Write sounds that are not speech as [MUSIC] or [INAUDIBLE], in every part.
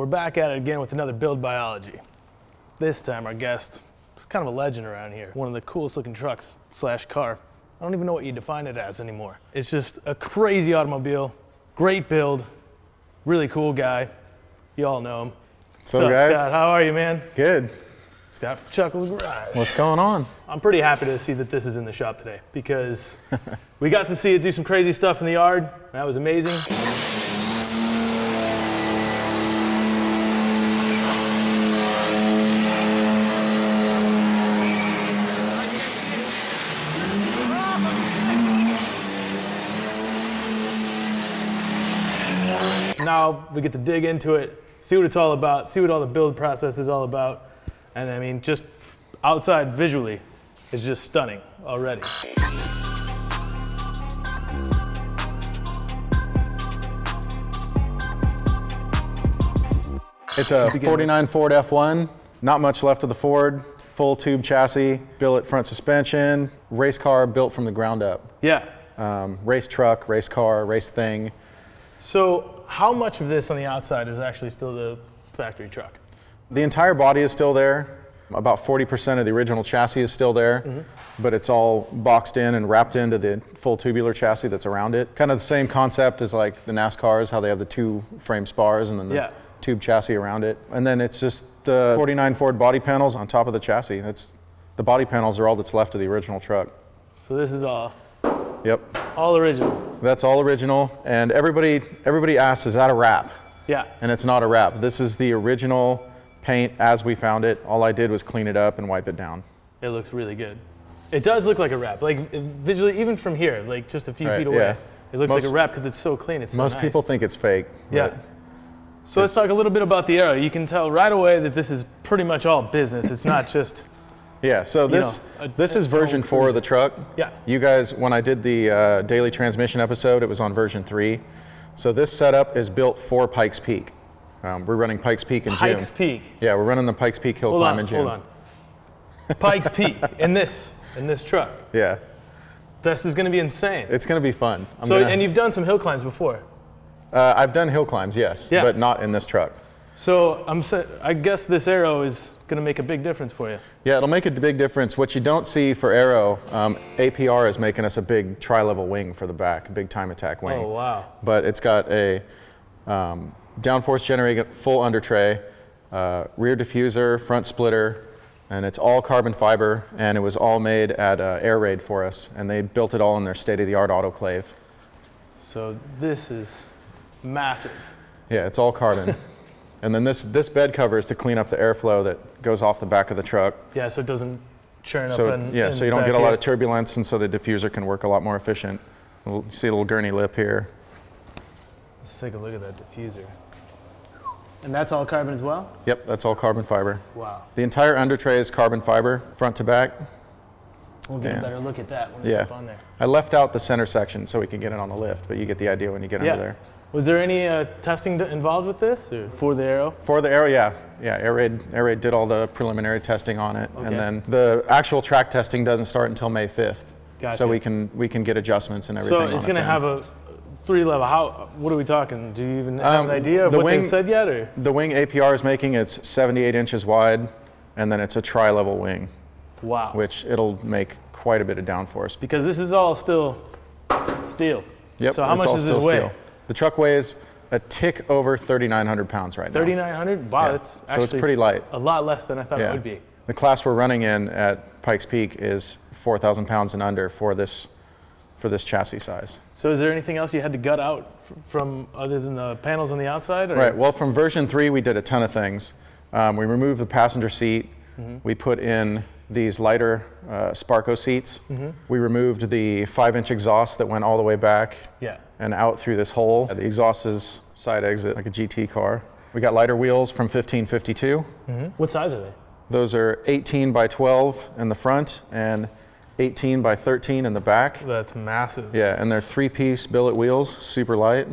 So we're back at it again with another build biology. This time our guest is kind of a legend around here. One of the coolest looking trucks slash car. I don't even know what you define it as anymore. It's just a crazy automobile, great build, really cool guy. You all know him. So guys, Scott? How are you, man? good. Scott from Chuckles Garage. What's going on? I'm pretty happy to see that this is in the shop today because [LAUGHS] we got to see it do some crazy stuff in the yard. That was amazing. Now we get to dig into it, see what it's all about, see what all the build process is all about. And I mean, just outside visually, it's just stunning already. It's a 49 Ford F1. Not much left of the Ford. Full tube chassis, billet front suspension, race car built from the ground up. Yeah. Um, race truck, race car, race thing. So how much of this on the outside is actually still the factory truck? The entire body is still there. About 40% of the original chassis is still there, mm-hmm. but it's all boxed in and wrapped into the full tubular chassis that's around it. Kind of the same concept as like the NASCARs, how they have the two frame spars and then the Yeah. tube chassis around it. And then it's just the 49 Ford body panels on top of the chassis. That's the body panels are all that's left of the original truck. So this is all, Yep, all original. that's all original. And everybody everybody asks, is that a wrap? Yeah. And it's not a wrap. This is the original paint as we found it. All I did was clean it up and wipe it down. It looks really good. It does look like a wrap. Like visually, even from here, like just a few Right, feet away, yeah. it looks Most- like a wrap because it's so clean. It's so Most nice. people think it's fake. Yeah. So let's talk a little bit about the aero. You can tell right away that this is pretty much all business. It's not [LAUGHS] just, Yeah, so this know, a- this is version four of the truck. Yeah. You guys, when I did the uh, daily transmission episode, it was on version three. So this setup is built for Pikes Peak. Um, we're running Pikes Peak in Pikes June. Pikes Peak. Yeah, we're running the Pikes Peak hill Hold climb on, in June. hold on. Pikes Peak in this, in this truck. [LAUGHS] Yeah, This is going to be insane. it's gonna be fun. I'm so, gonna- and you've done some hill climbs before. uh, I've done hill climbs, yes, Yeah. but not in this truck. So I'm, I guess this aero is going to make a big difference for you. Yeah, it'll make a big difference. What you don't see for aero, um, APR is making us a big tri-level wing for the back, a big time attack wing. Oh wow. But it's got a um, downforce generating full under tray, uh, rear diffuser, front splitter, and it's all carbon fiber. And it was all made at uh, Air Raid for us, and they built it all in their state-of-the-art autoclave. So this is massive. Yeah, it's all carbon. [LAUGHS] and then this this bed cover is to clean up the airflow that goes off the back of the truck. Yeah, so it doesn't churn So up and yeah, so you don't get a lot of turbulence, and so the diffuser can work a lot more efficient. You see a little gurney lip here. Let's take a look at that diffuser. And that's all carbon as well? Yep, that's all carbon fiber. Wow. The entire under tray is carbon fiber, front to back. We'll get Yeah. a better look at that when it's Yeah. up on there. I left out the center section so we can get it on the lift, but you get the idea when you get Yeah. under there. Was there any uh, testing involved with this or for the aero? For the Aero, yeah, yeah, Air Raid, Air Raid did all the preliminary testing on it, Okay. and then the actual track testing doesn't start until May 5th. Gotcha. So we can we can get adjustments and everything. So it's it going to have a three level. How? What are we talking? Do you even have Um, an idea of the what wing- they've said yet? Or the wing APR is making it's 78 inches wide, and then it's a tri-level wing, wow. which it'll make quite a bit of downforce. because this is all still steel. Yep. So how much does this weigh? steel. The truck weighs a tick over 3,900 pounds right now. 3,900. Wow, Yeah. that's so it's pretty light. a lot less than I thought it would be. The class we're running in at Pikes Peak is 4,000 pounds and under for this for this chassis size. So is there anything else you had to gut out from other than the panels on the outside? Or? Right. Well, from version three, we did a ton of things. Um, we removed the passenger seat. Mm-hmm. We put in these lighter uh, Sparco seats. Mm-hmm. We removed the five-inch exhaust that went all the way back Yeah. And out through this hole. The exhaust is side exit like a GT car. We got lighter wheels from 1552. What size are they? Those are 18 by 12 in the front and 18 by 13 in the back. That's massive. Yeah, and they're three-piece billet wheels, super light.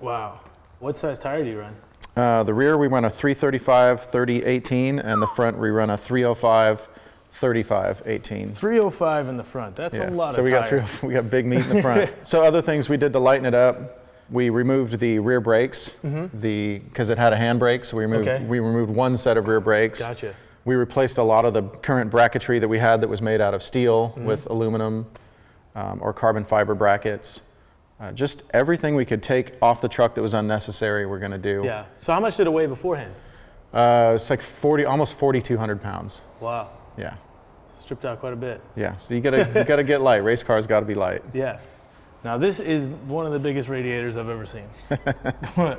Wow. What size tire do you run? Uh, the rear we run a 335 30 18, and the front we run a 305 35 18. 305 in the front. That's a lot so of we got three, we got big meat in the front. [LAUGHS] so other things we did to lighten it up, We removed the rear brakes, the because it had a handbrake, so we removed Mm-hmm. Okay. we removed one set of rear brakes. Gotcha. We replaced a lot of the current bracketry that we had that was made out of steel Mm-hmm. with aluminum um, or carbon fiber brackets. Uh, just everything we could take off the truck that was unnecessary, we're going to do. Yeah. So how much did it weigh beforehand? Uh, it's like 40, almost 4,200 pounds. Wow. Yeah. Stripped out quite a bit. Yeah. So you gotta you gotta get light. Race cars got to be light. [LAUGHS] Yeah. Now this is one of the biggest radiators I've ever seen. [LAUGHS]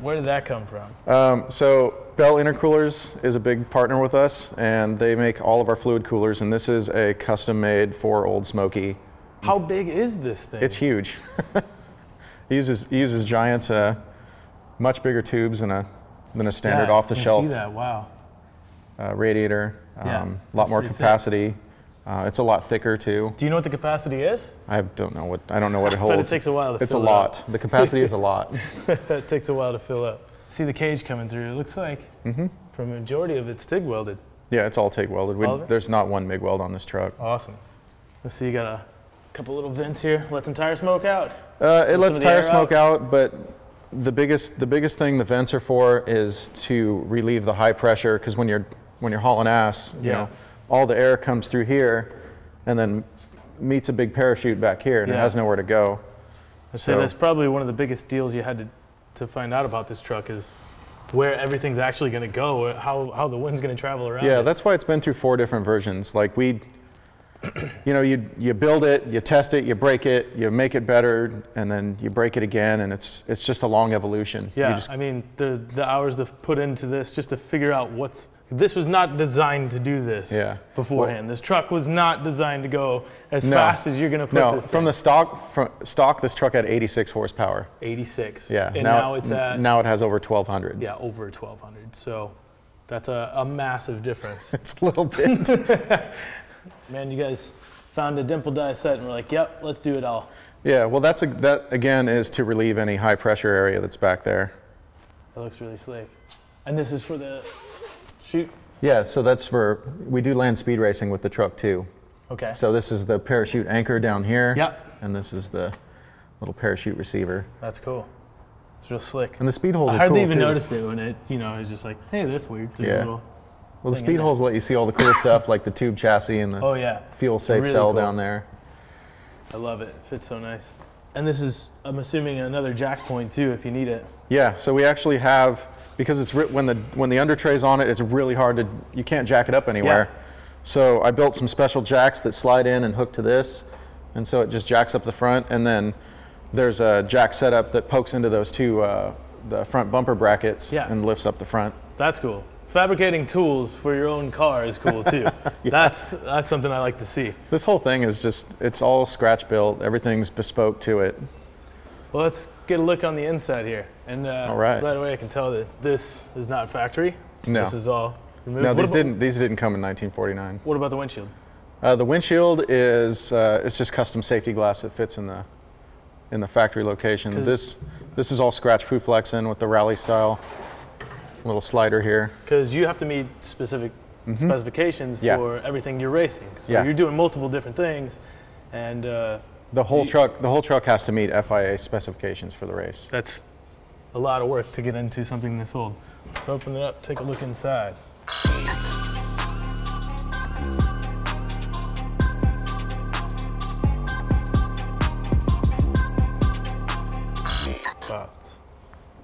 Where did that come from? Um, so Bell Intercoolers is a big partner with us, and they make all of our fluid coolers. And this is a custom made for Old Smokey. How big is this thing? It's huge. [LAUGHS] he uses he uses giant, uh, much bigger tubes than a than a standard Yeah, off the I shelf See that? Wow. uh, radiator. Yeah, Um, a lot more capacity. Uh, it's a lot thicker too. Do you know what the capacity is? I don't know what I don't know what it [LAUGHS] holds. But it takes a while to it's a lot. up. The capacity is a [LAUGHS] lot. it takes a while to fill up. See the cage coming through. It looks like Mm-hmm. for a majority of it's TIG welded. Yeah, it's all TIG welded. We, All of it? there's not one MIG weld on this truck. Awesome. Let's see, you got a couple little vents here. Let some tire smoke out. Uh, it some lets tire smoke out, but the biggest the biggest thing the vents are for is to relieve the high pressure because when you're when you're hauling ass, you Yeah. know, all the air comes through here and then meets a big parachute back here and it has nowhere to go. I say So- that's probably one of the biggest deals you had to, to find out about this truck is where everything's actually going to go, how, how the wind's going to travel around. Yeah, it. that's why it's been through four different versions. Like we, you know, you you build it, you test it, you break it, you make it better, and then you break it again, and it's it's just a long evolution. Yeah, I mean the the hours to put into this just to figure out what's this was not designed to do this Yeah. beforehand. this truck was not designed to go as No. fast as you're going to put no, this from thing. the stock from stock, this truck had 86 horsepower. 86. Yeah, and now, it's at now it has over 1,200. yeah over 1200. So that's a, a massive difference. [LAUGHS] It's a little bit. [LAUGHS] [LAUGHS] Man, you guys found a dimple die set and we're like, yep, let's do it all. yeah, well, that's a, that again is to relieve any high pressure area that's back there. That looks really slick. And this is for the shoot. Yeah, so that's for we do land speed racing with the truck too. Okay. So this is the parachute anchor down here. Yep. And this is the little parachute receiver. That's cool. It's real slick. And the speed holes I are hardly cool even too. noticed it when it, you know, it was just like, hey, that's weird. There's Yeah. a little, Well, the speed holes let you see all the cool [LAUGHS] stuff like the tube chassis and the oh yeah, fuel safe really cell cool. down there. I love it. Fits so nice. And this is, I'm assuming, another jack point too, if you need it. Yeah, so we actually have because it's when the when the under tray's on it, it's really hard to you can't jack it up anywhere. Yeah. So I built some special jacks that slide in and hook to this, and so it just jacks up the front, and then there's a jack setup that pokes into those two uh, the front bumper brackets Yeah. and lifts up the front. That's cool. Fabricating tools for your own car is cool too. [LAUGHS] That's that's something I like to see. This whole thing is just it's all scratch built. Everything's bespoke to it. Well, let's get a look on the inside here. And uh, All right. right away, I can tell that this is not factory. No. This is all removed. No, What these about- didn't these didn't come in 1949. What about the windshield? Uh, the windshield is uh, it's just custom safety glass that fits in the in the factory location. This this is all scratch proof Lexan with the rally style little slider here. Because you have to meet specific specifications Mm-hmm. Yeah. for everything you're racing. So Yeah. you're doing multiple different things, and uh, The whole truck the whole truck has to meet FIA specifications for the race. that's a lot of work to get into something this old. Let's open it up, take a look inside. Wow.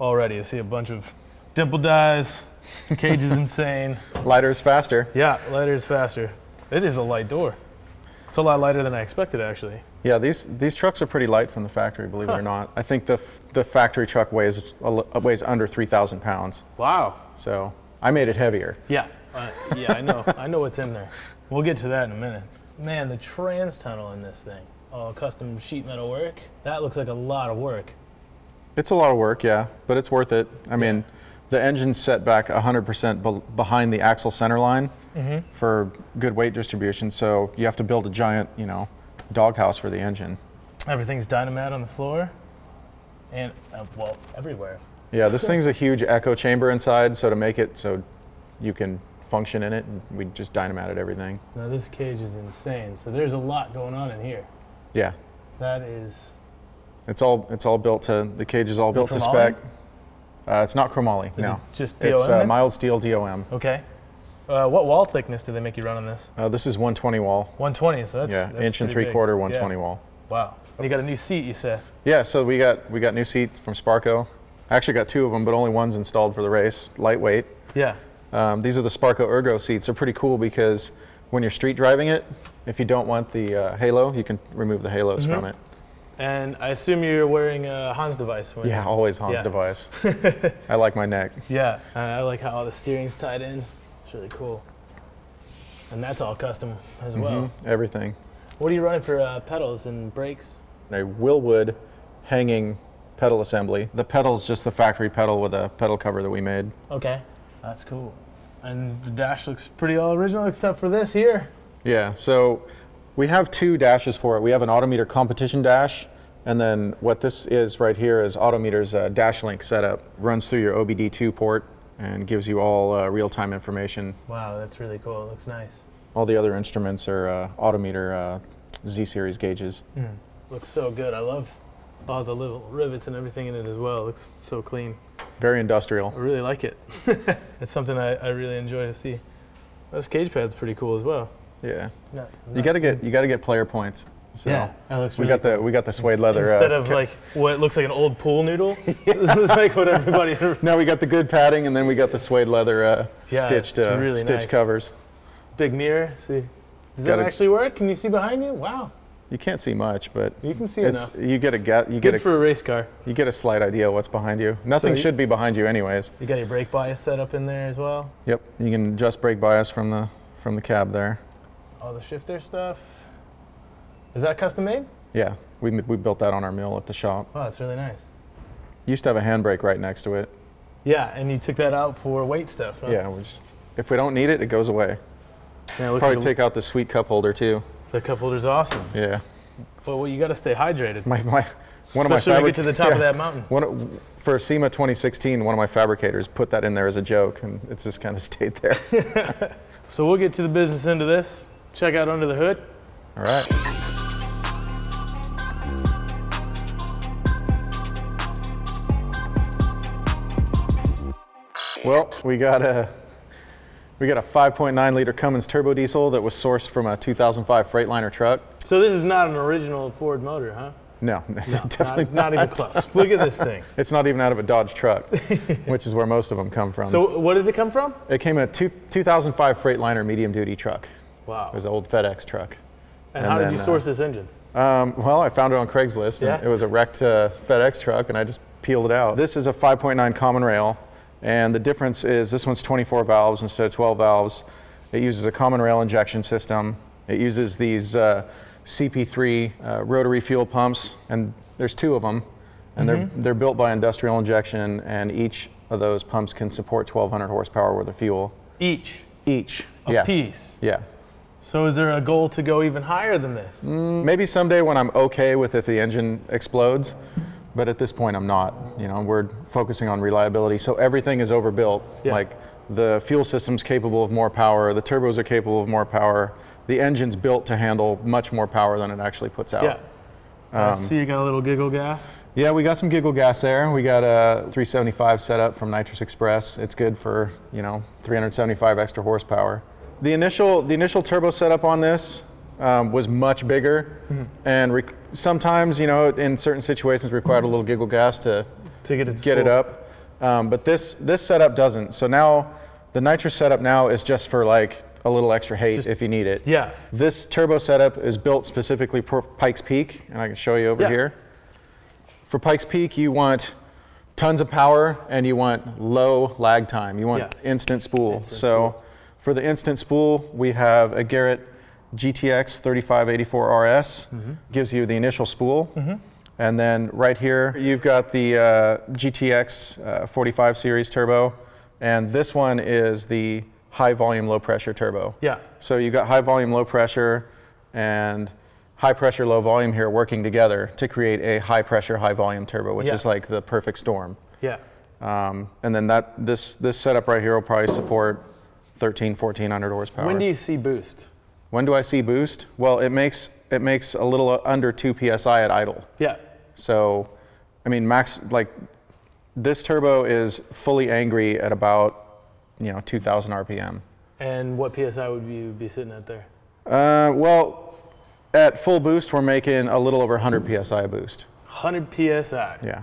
Already, I see a bunch of dimple dies. Cage is [LAUGHS] insane. Lighter is faster. Yeah, lighter is faster. It is a light door. It's a lot lighter than I expected, actually. Yeah, these these trucks are pretty light from the factory, believe it or not. I think the f- the factory truck weighs a weighs under 3,000 pounds. Wow. So I made it heavier. Yeah, uh, yeah, I know. I know what's in there. We'll get to that in a minute. Man, the trans tunnel in this thing. All custom sheet metal work. That looks like a lot of work. It's a lot of work, yeah, but it's worth it. I mean, the engine's set back 100% be- behind the axle center line for good weight distribution. So you have to build a giant, you know, doghouse for the engine. Everything's dynamat on the floor, and uh, well, everywhere. Yeah, this thing's a huge echo chamber inside. So to make it so you can function in it, we just dynamated everything. Now this cage is insane. So there's a lot going on in here. Yeah, That is It's all it's all built to the cage is all built to spec. Uh, it's not chromoly. Is no, it just it's uh, mild steel DOM. Okay. Uh, what wall thickness do they make you run on this? Uh, this is 120 wall. 120. So that's yeah, that's inch and three big. quarter, Yeah. 120 wall. Wow. And you got a new seat, you said. Yeah, so we got we got new seats from Sparco. I actually got two of them, but only one's installed for the race. Lightweight. Yeah. Um, these are the Sparco Ergo seats. They're pretty cool because when you're street driving it, if you don't want the uh, halo, you can remove the halos Mm-hmm. from it. And I assume you're wearing a Hans device. When Yeah, always Hans Yeah. device. [LAUGHS] I like my neck. Yeah. Uh, I like how all the steering's tied in. It's really cool. And that's all custom as well. Mhm, Everything. What are you running for uh, pedals and brakes? A Wilwood hanging pedal assembly. The pedal's just the factory pedal with a pedal cover that we made. Okay. That's cool. And the dash looks pretty all original except for this here. Yeah, so we have two dashes for it. We have an Autometer competition dash, and then what this is right here is Autometer's uh, dash link setup. Runs through your OBD2 port and gives you all uh, real-time information. Wow, that's really cool. It looks nice. All the other instruments are uh, Autometer uh, Z-series gauges. Looks so good. I love all the little rivets and everything in it as well. It looks so clean. Very industrial. I really like it. [LAUGHS] it's something I, I really enjoy to see. This cage pad's pretty cool as well. Yeah, No, you got to get you got to get player points. So Yeah, that looks we really got the we got the suede leather. uh, Instead of like what looks like an old pool noodle, [LAUGHS] this [LAUGHS] is like what everybody. [LAUGHS] no, we got the good padding, and then we got the suede leather uh, Yeah, stitched uh, really stitch nice. covers. Big mirror. See, does Gotta- that actually work? Can you see behind you? Wow, You can't see much, but you can see it's enough. you get a get you get Good a for a race car. you get a slight idea what's behind you. Nothing you- should be behind you, anyways. You got your brake bias set up in there as well. Yep, you can adjust brake bias from the from the cab there. All the shifter stuff. Is that custom made? Yeah, we we built that on our mill at the shop. Oh, that's really nice. Used to have a handbrake right next to it. Yeah, and you took that out for weight stuff. Huh? Yeah, we just if we don't need it, it goes away. Yeah, Probably like take out the sweet cup holder too. the cup holder's awesome. Yeah, But well, you got to stay hydrated. my my one of my Especially when you fabric- get to the top of that mountain. One for SEMA 2016, one of my fabricators put that in there as a joke, and it's just kind of [LAUGHS] stayed there. [LAUGHS] So we'll get to the business end of this. Check out under the hood. All right. Well, we got a we got a 5.9 liter Cummins turbo diesel that was sourced from a 2005 Freightliner truck. So this is not an original Ford motor, huh? No, [LAUGHS] definitely not, not even close. Look at this thing. [LAUGHS] It's not even out of a Dodge truck, [LAUGHS] which is where most of them come from. So what did it come from? it came in a two, 2005 Freightliner medium duty truck. Wow. It was an old FedEx truck. And, and how did then, you uh, source this engine? Um, well, I found it on Craigslist. And Yeah? It was a wrecked uh, FedEx truck, and I just peeled it out. This is a 5.9 common rail, and the difference is this one's 24 valves instead of 12 valves. It uses a common rail injection system. It uses these uh, CP3 uh, rotary fuel pumps, and there's two of them, and Mm-hmm. they're they're built by industrial injection, and each of those pumps can support 1,200 horsepower worth of fuel Each. each. A yeah. piece. Yeah. So is there a goal to go even higher than this? Maybe someday when I'm okay with if the engine explodes, but at this point I'm not. You know, we're focusing on reliability, so everything is overbuilt. Yeah. Like the fuel system's capable of more power, the turbos are capable of more power, the engine's built to handle much more power than it actually puts out. Yeah. I Um, see you got a little giggle gas. Yeah, we got some giggle gas there. We got a 375 setup from Nitrous Express. It's good for, you know, 375 extra horsepower. The initial, the initial turbo setup on this um, was much bigger, and re- sometimes, you know, in certain situations required a little giggle gas to To get it get it up. Um, but this this setup doesn't. So now, the nitrous setup now is just for like a little extra Just- if you need it. Yeah. This turbo setup is built specifically for Pikes Peak, and I can show you over Yeah. here. For Pikes Peak, you want tons of power and you want low lag time. You want Yeah. instant spool. Instant so for the instant spool, we have a Garrett GTX 3584 RS. Mm-hmm. Gives you the initial spool. And then right here, you've got the uh, GTX uh, 45 series turbo. And this one is the high volume, low pressure turbo. Yeah. So you've got high volume, low pressure, and high pressure, low volume here working together to create a high pressure, high volume turbo, which Yeah. is like the perfect storm. Yeah. Um, and then that this this setup right here will probably support 13, 1400 horsepower. When do you see boost? When do I see boost? Well, it makes it makes a little under 2 psi at idle. Yeah. So, I mean, max like this turbo is fully angry at about you know 2,000 RPM. And what PSI would you be sitting at there? Uh, well, at full boost, we're making a little over 100 psi boost. 100 PSI. Yeah.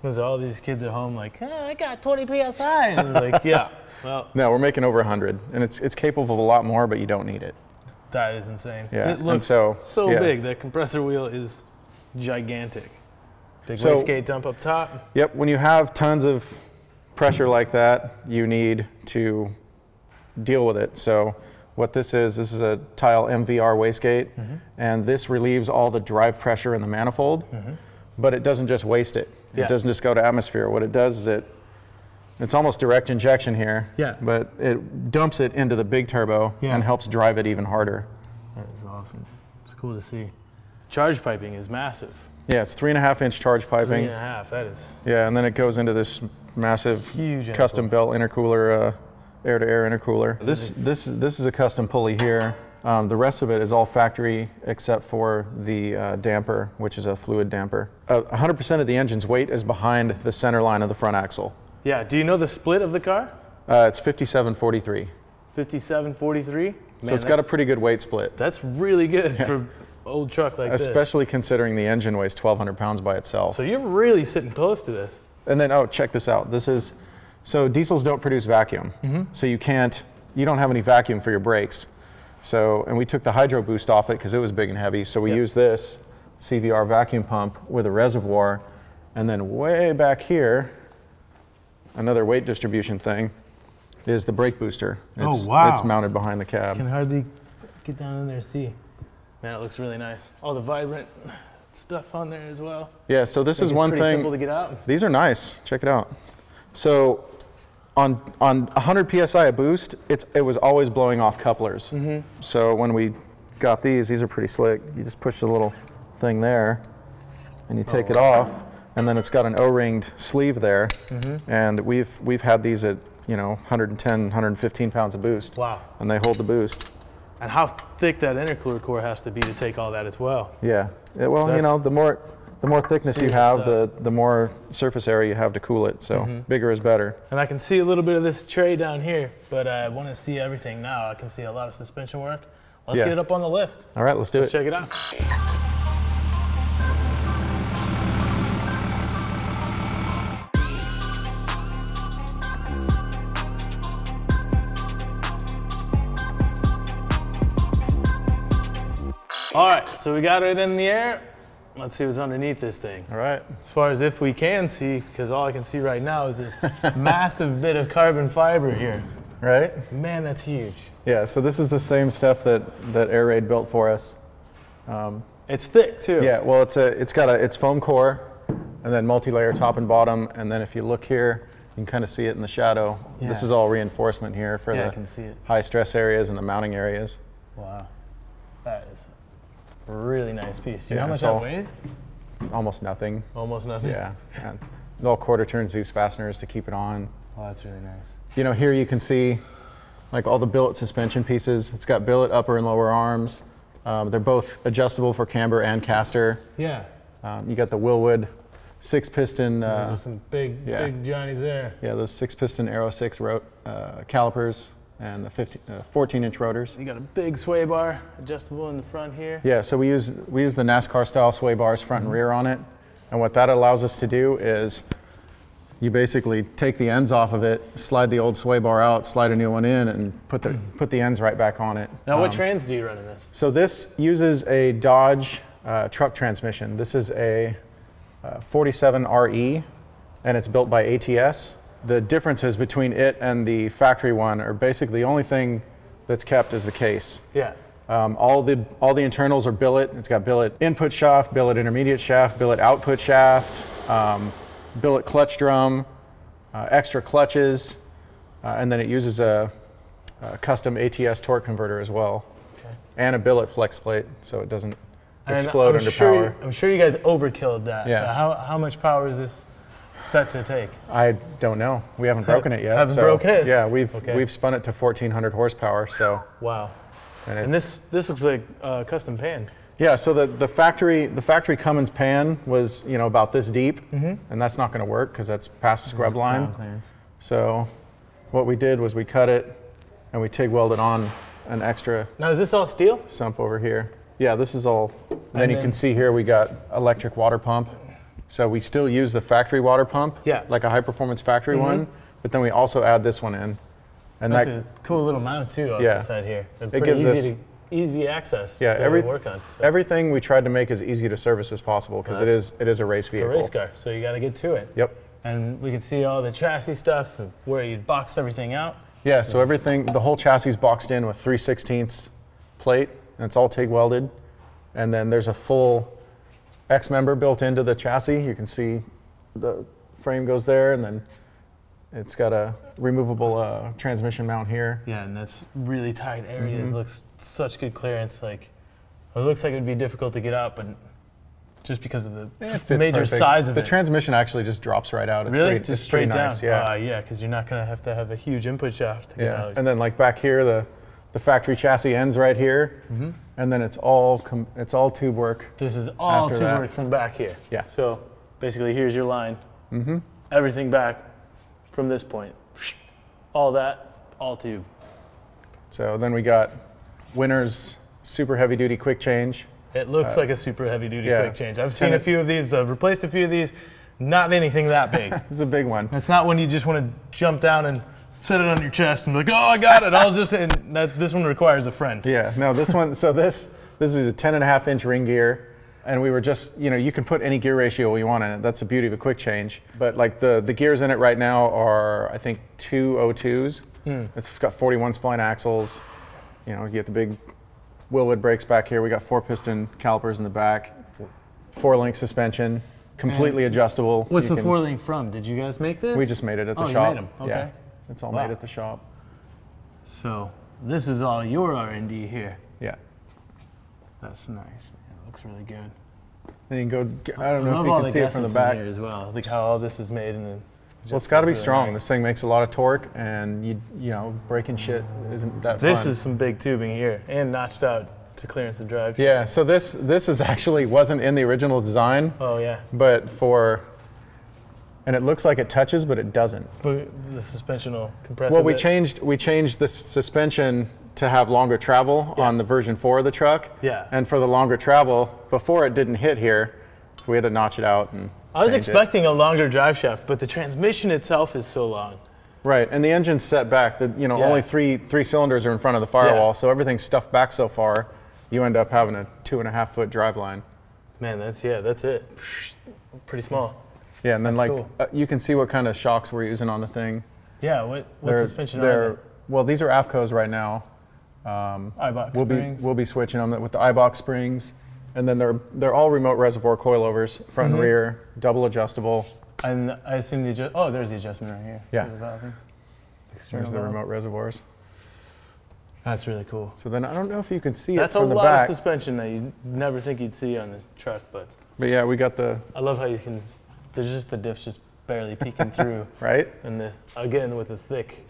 Because all these kids at home like, oh, I got 20 PSI. And like, yeah, well, [LAUGHS] No, we're making over 100, and it's it's capable of a lot more, but you don't need it. That is insane. Yeah, It and looks so- so, yeah. big. That compressor wheel is gigantic. Big So- wastegate dump up top. Yep. When you have tons of pressure like that, you need to deal with it. So. What this is, this is a Tial MVR wastegate, mm-hmm. and this relieves all the drive pressure in the manifold, mm-hmm. but it doesn't just waste it. Yeah. It doesn't just go to atmosphere. What it does is it, it's almost direct injection here, Yeah. but it dumps it into the big turbo Yeah. and helps drive it even harder. That is awesome. It's cool to see. Charge piping is massive. Yeah, it's three and a half inch charge piping. and a half. That is Yeah, and then it goes into this massive huge. custom built intercooler, uh, air-to-air intercooler. This this this is a custom pulley here. Um, the rest of it is all factory except for the uh, damper, which is a fluid damper. Uh, 100% of the engine's weight is behind the center line of the front axle. Yeah. Do you know the split of the car? Uh, it's 57-43, 57, 43. so it's got a pretty good weight split, That's really good for old truck like this. especially considering the engine weighs 1,200 pounds by itself. So you're really sitting close to this. And then, oh, check this out. This is, so diesels don't produce vacuum. So you can't, you don't have any vacuum for your brakes. So, and we took the hydro boost off it because it was big and heavy. So we Yep. used this CVR vacuum pump with a reservoir. And then way back here, another weight distribution thing is the brake booster. Oh, It's, wow. It's mounted behind the cab. Can hardly get down in there and see. Man, it looks really nice. All the vibrant stuff on there as well. Yeah, so this is one pretty thing. simple to get out. These are nice. Check it out. So on on 100 psi of boost, it's it was always blowing off couplers. Mm-hmm. So when we got these, these are pretty slick. You just push the little thing there, and you take oh, it off, and then it's got an O-ringed sleeve there. Mm-hmm. And we've we've had these at you know 110, 115 pounds of boost, Wow. and they hold the boost. And how thick that intercooler core has to be to take all that as well. Yeah. Yeah, well, you know, the more the more thickness you have, stuff. the the more surface area you have to cool it. So mm-hmm. bigger is better. And I can see a little bit of this tray down here, but I want to see everything now. I can see a lot of suspension work. Let's Yeah. get it up on the lift. All right, let's do it. Let's check it out. All right, so we got it in the air. Let's see what's underneath this thing. All right. As far as if we can see, because all I can see right now is this [LAUGHS] massive bit of carbon fiber here. Right? Man, that's huge. Yeah, so this is the same stuff that, that Air Raid built for us. Um, it's thick too. Yeah, well, it's a, it's got a, it's foam core, and then multi-layer top and bottom, and then if you look here, you can kind of see it in the shadow. Yeah. This is all reinforcement here for Yeah, the can see it. high stress areas and the mounting areas. Wow. That is a really nice piece. Do you know how much it's that weighs? Almost nothing. Almost nothing. Yeah, and all quarter turn Dzus fasteners to keep it on. Oh, that's really nice. You know, here you can see like all the billet suspension pieces. It's got billet upper and lower arms. Um, they're both adjustable for camber and caster. Yeah. Um, you got the Wilwood six piston. Those Uh, are some big, yeah. big Johnnies there. Yeah, those six piston Aero 6 ro- uh, calipers and the 15, uh, 14 inch rotors. You got a big sway bar, adjustable in the front here. Yeah, so we use, we use the NASCAR style sway bars front and rear on it. And what that allows us to do is you basically take the ends off of it, slide the old sway bar out, slide a new one in, and put the, put the ends right back on it. Now, what Um, trans do you run in this? So this uses a Dodge uh, truck transmission. This is a uh, 47RE, and it's built by ATS. The differences between it and the factory one are basically the only thing that's kept is the case. Yeah. Um, all the all the internals are billet. It's got billet input shaft, billet intermediate shaft, billet output shaft, um, billet clutch drum, uh, extra clutches, uh, and then it uses a, a custom ATS torque converter as well, Okay. and a billet flex plate so it doesn't And explode I'm under sure, power. I'm sure you guys overkilled that. Yeah. How, how much power is this set to take? I don't know. We haven't broken it yet. Haven't so, broken it? Yeah, we've Okay. we've spun it to 1400 horsepower. So Wow. And, And this this looks like uh, custom pan. Yeah, so the, the factory the factory Cummins pan was you know about this deep, and that's not going to work because that's past the scrub line. Clearance. So what we did was we cut it and we TIG welded on an extra Now is this all steel? sump over here. Yeah, this is all. And then And you can see here we got electric water pump. So we still use the factory water pump, Yeah. Mm-hmm. like a high performance factory one, but then we also add this one in, and That's that a cool little mount too on Yeah. the side here. And It gives easy us- to, easy access Yeah, to every- work on. So everything we tried to make as easy to service as possible because it is it is a race it's a race car, so you got to get to it. Yep. And we can see all the chassis stuff, where you boxed everything out. Yeah, so everything, the whole chassis is boxed in with 3 16ths plate, and it's all TIG welded. And then there's a full X member built into the chassis. You can see the frame goes there, and then it's got a removable uh, transmission mount here. Yeah, and that's really tight areas. Mm-hmm. Looks such good clearance. Like it looks like it would be difficult to get up, but just because of the major perfect. size of the it. transmission actually just drops right out. It's really, pretty, just straight nice, down. Yeah. Uh, yeah, because you're not gonna have to have a huge input shaft to get yeah. out. And then like back here, the the factory chassis ends right here, Mm-hmm. and then it's all com- it's all tube work. This is all tube that. work from back here. Yeah. So basically, here's your line. Mm-hmm. Everything back from this point. All that, all tube. So then we got Winters super heavy duty quick change. It looks like a super heavy duty Uh, yeah. quick change. I've seen And a few of these. I've replaced a few of these. Not anything that big. [LAUGHS] It's a big one. It's not one you just want to jump down and set it on your chest and be like, oh, I got it. I'll just. And that, this one requires a friend. Yeah, no, this one, so this this is a 10 and a half inch ring gear. And we were just, you know, you can put any gear ratio you want in it. That's the beauty of a quick change. But like the, the gears in it right now are, I think, two O2s. Hmm. It's got 41 spline axles. You know, you get the big Wilwood brakes back here. We got four piston calipers in the back, four link suspension, completely adjustable. What's You the can- four link from? Did you guys make this? We just made it at the Oh, you shop. made 'em. Okay. Yeah, it's all Wow. made at the shop. So this is all your R and D here. Yeah. That's nice. Man. It looks really good. Then you can go, g- I don't know love if you all can the see it from the gussets in back. here as well. Like how all this is made and then. Well, it's got to be strong. This thing makes a lot of torque, and you you know breaking shit isn't that This fun. is some big tubing here and notched out to clearance of drive. yeah. So this this is actually wasn't in the original design, Oh yeah. but for and it looks like it touches, but it doesn't. But the suspension will compress. Well, we bit. changed we changed the suspension to have longer travel on the version four of the truck. Yeah. And for the longer travel, before it didn't hit here, so we had to notch it out and. I was change it. expecting a longer drive shaft, but the transmission itself is so long. Right, and the engine's set back. The, you know, Yeah. only three three cylinders are in front of the firewall, Yeah. so everything's stuffed back so far. You end up having a two and a half foot drive line. Man, that's yeah, that's it. Pretty small. Yeah, and then That's like cool. uh, you can see what kind of shocks we're using on the thing. Yeah. What what suspension they're, are Well, these are AFCOs right now. they? Eibach We'll springs. be we'll be switching them with the Eibach springs, and then they're they're all remote reservoir coilovers, front Mm-hmm. and rear, double adjustable. and I assume the adjust. Oh, there's the adjustment right here. Yeah. the There's the remote reservoirs. That's really cool. So then I don't know if you can see That's it a from the lot of suspension that you never think you'd see on the truck, but but yeah, we got the I love how you can. There's just the diffs just barely peeking [LAUGHS] through, right. and the again with the thick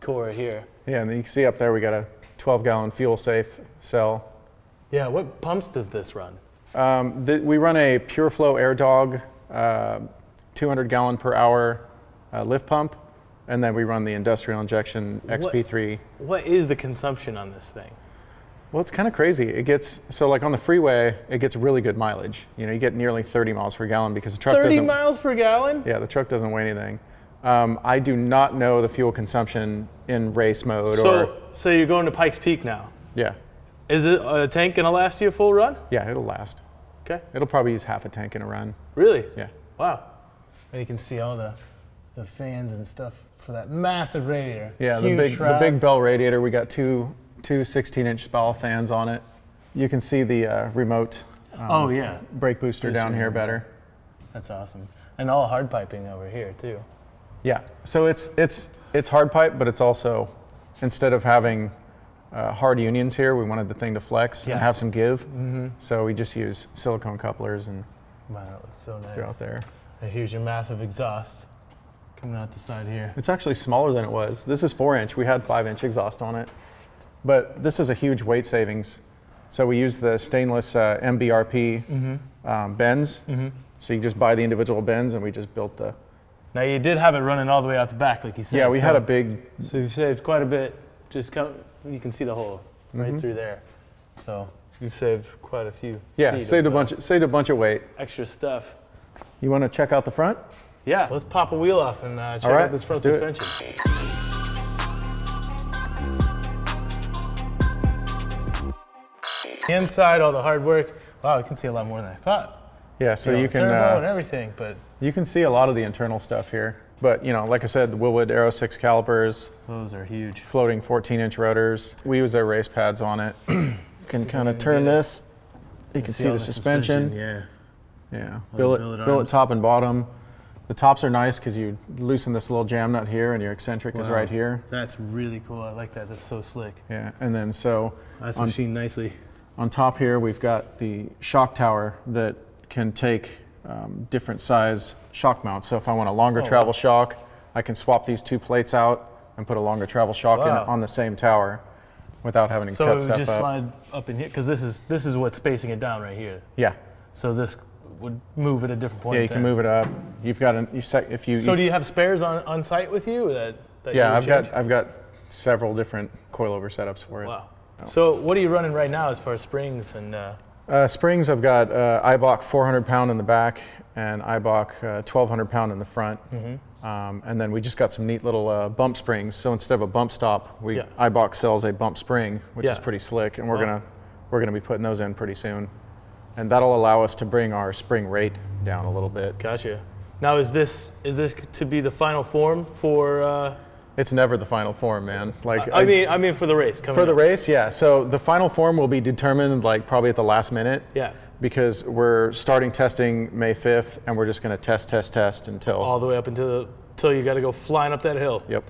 core here. Yeah, and then you can see up there we got a 12 gallon fuel safe cell. Yeah. What pumps does this run? Um, th- we run a PureFlow Air Dog uh, 200 gallon per hour uh, lift pump, and then we run the industrial injection XP3. What is the consumption on this thing? Well, it's kind of crazy. It gets so like on the freeway, it gets really good mileage. You know, you get nearly 30 miles per gallon because the truck 30 doesn't. 30 miles per gallon? Yeah, the truck doesn't weigh anything. Um, I do not know the fuel consumption in race mode or So, so you're going to Pikes Peak now. yeah, Is it a tank gonna last you a full run? yeah, it'll last. Okay. It'll probably use half a tank in a run. Really? Yeah. Wow. And you can see all the the fans and stuff for that massive radiator. Yeah, the Huge big the big Bell radiator. We got two two 16 inch Spal fans on it. You can see the uh, remote um, Oh yeah, brake booster down here better. that's awesome. And all hard piping over here too. Yeah. So it's it's it's hard pipe, but it's also instead of having uh, hard unions here, we wanted the thing to flex Yeah. and have some give. So we just use silicone couplers and Wow, that looks so through out there. And here's your massive exhaust coming out the side here. It's actually smaller than it was. This is four inch. We had five inch exhaust on it, but this is a huge weight savings. So we use the stainless uh, MBRP Mm-hmm. um, bends. So you just buy the individual bends, and we just built the. Now you did have it running all the way out the back, like you said. Yeah, we so, had a big. So you saved quite a bit. Just come, you can see the hole right Mm-hmm. through there. So you've saved quite a few. Yeah, saved a of, bunch. Saved a bunch of weight. extra stuff. You want to check out the front? Yeah, let's pop a wheel off and uh, check right, out this front let's it. Inside, all the hard work. Wow, I can see a lot more than I thought. Yeah, so know, you can turbo and uh, everything, but you can see a lot of the internal stuff here. But you know, like I said, the Wilwood Aero 6 calipers, those are huge. floating 14-inch rotors. We use our race pads on it. [CLEARS THROAT] you can kind of turn this. You can see, all the suspension. Yeah. Yeah, the billet, billet billet top and bottom. The tops are nice because you loosen this little jam nut here, and your eccentric is right here. That's really cool. I like that. That's so slick. Yeah, and then so That's On- machined nicely. On top here we've got the shock tower that can take um, different size shock mounts. So if I want a longer Oh, wow. travel shock, I can swap these two plates out and put a longer travel shock Wow. in on the same tower without having to So it cut would stuff just up. slide up in here because this is this is what's spacing it down right here. Yeah, So this would move it at a different point. yeah, you can move it up. You've got an you set if you. So you- do you have spares on, on site with you that? that yeah, would I've got? I've got several different coilover setups for it. Wow. So what are you running right now as far as springs and? Uh, Uh, springs, I've got uh, Eibach 400 pound in the back and Eibach uh, 1200 pound in the front. Mm-hmm. Um, and then we just got some neat little uh, bump springs. So instead of a bump stop, we Yeah. Eibach sells a bump spring, which is pretty slick, and we're Wow. gonna we're gonna be putting those in pretty soon. And that'll allow us to bring our spring rate down a little bit. gotcha. Now is this is this to be the final form for? Uh, It's never the final form, man. Like I mean I mean for the race coming for the up. race, yeah. So the final form will be determined like probably at the last minute. Yeah. Because we're starting testing May 5th, and we're just going to test, test, test until. All the way up until till you got to go flying up that hill. Yep.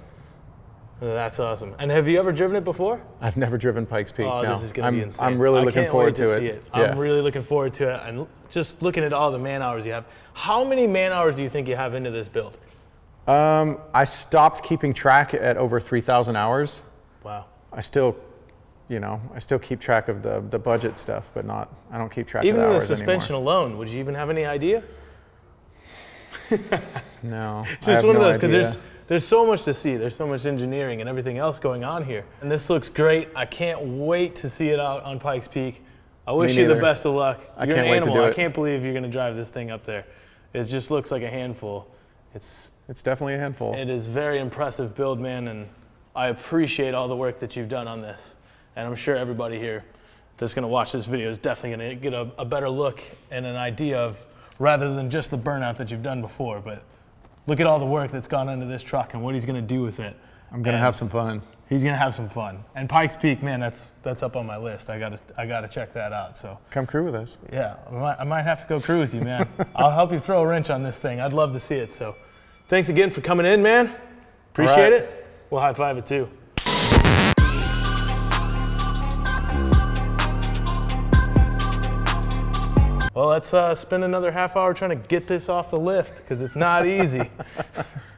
That's awesome. And have you ever driven it before? I've never driven Pikes Peak. Oh, no. this is gonna I'm, be insane. I'm really I looking forward to, see it. it. Yeah. I'm really looking forward to it, and just looking at all the man hours you have. How many man hours do you think you have into this build? Um, I stopped keeping track at over 3,000 hours. Wow. I still, you know, I still keep track of the, the budget stuff, but not. I don't keep track Even of the the suspension anymore. alone, would you even have any idea? [LAUGHS] [LAUGHS] No. It's I just one of those because there's there's so much to see. There's so much engineering and everything else going on here. And this looks great. I can't wait to see it out on Pikes Peak. I wish you the best of luck. I You're can't an wait to animal. do I can't believe you're going to drive this thing up there. It just looks like a handful. It's It's definitely a handful. It is very impressive build, man, and I appreciate all the work that you've done on this. And I'm sure everybody here that's going to watch this video is definitely going to get a, a better look and an idea of rather than just the burnout that you've done before, but look at all the work that's gone into this truck and what he's going to do with it. I'm gonna And have some fun. He's going to have some fun. And Pikes Peak, man, that's that's up on my list. I got to I got to check that out. So Come crew with us. yeah, I might, I might have to go crew with you, man. [LAUGHS] I'll help you throw a wrench on this thing. I'd love to see it. So, thanks again for coming in, man. Appreciate right. it. We'll high five it too. Well, let's uh, spend another half hour trying to get this off the lift because it's not easy. [LAUGHS]